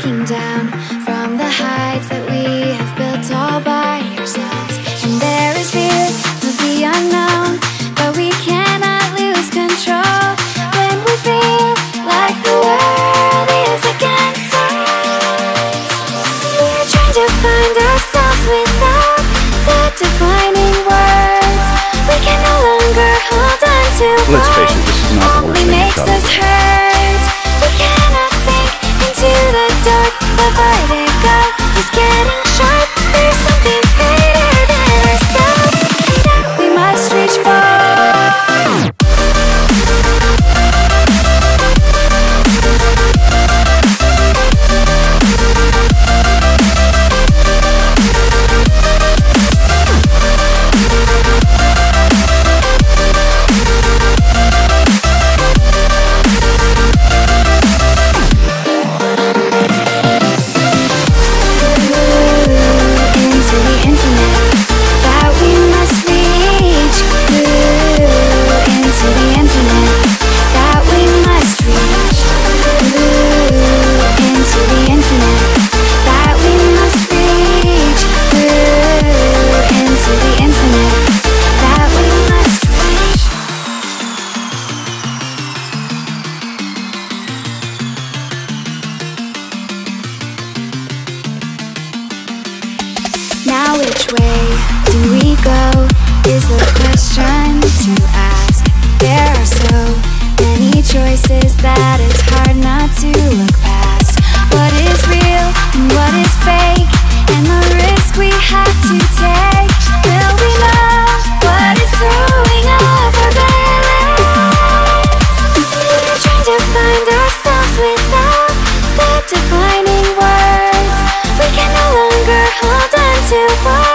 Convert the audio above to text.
looking down from the heights that we have built all by ourselves. And there is fear of the unknown, but we cannot lose control when we feel like the world is against us. We're trying to find ourselves without the defining words. We can no longer hold on to. Let's face it, this is not the worst way do we go is the question to ask. There are so many choices that it's hard not to look past. What is real and what is fake, and the risk we have to take? Will we know what is throwing off our balance? We're trying to find ourselves without the defining words. We can no longer hold on to what.